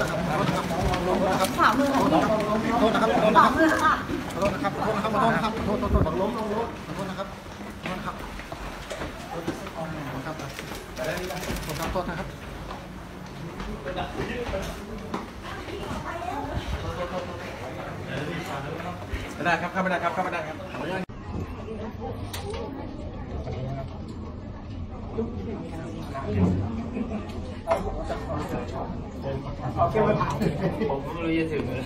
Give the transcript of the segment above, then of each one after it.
ขวามือของขอโทษนะครับขอโทษขนะวาครับมือค่ะขอโทษนะครับขอโทษนะครับขอโทษนะครับขอโทษขอโทษขอล้มลงรถขอโทษนะครับขอโทษนะครับขอโทษนะครับขอโทษนะครับไม่ได้ครับเข้าไม่ได้ครับเข้าไม่ได้ครับ ผมก็ไม่รู้จะถึงเลย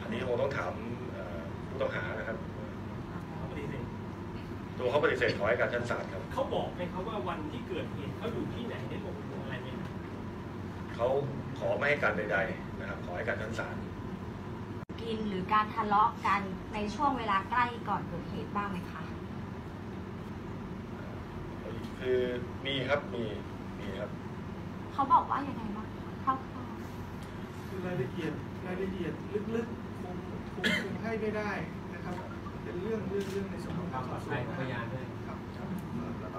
อันนี้คงต้องถามเอ่อผู้ต้องหานะครับ ตัวเขาปฏิเสธขอให้การชั้นศาลครับ เขาบอกไหมครับว่าวันที่เกิดเหตุเขาอยู่ที่ไหนได้บอกอะไรไหมครับเขาขอไม่ให้การใดๆนะครับ ขอให้การชั้นศาล กินหรือการทะเลาะกันในช่วงเวลาใกล้ก่อนเกิดเหตุบ้างไหมคะ คือมีครับมีมีครับ เขาบอกว่ายังไงบ้างคะคร่าวคือรายละเอียดรายละเอียดลึกๆคงคงคงให้ไม่ได้นะครับ เป็นเรื่องเรื่องเรื่องในส่วนของการสอบสวนพยานด้วยครับ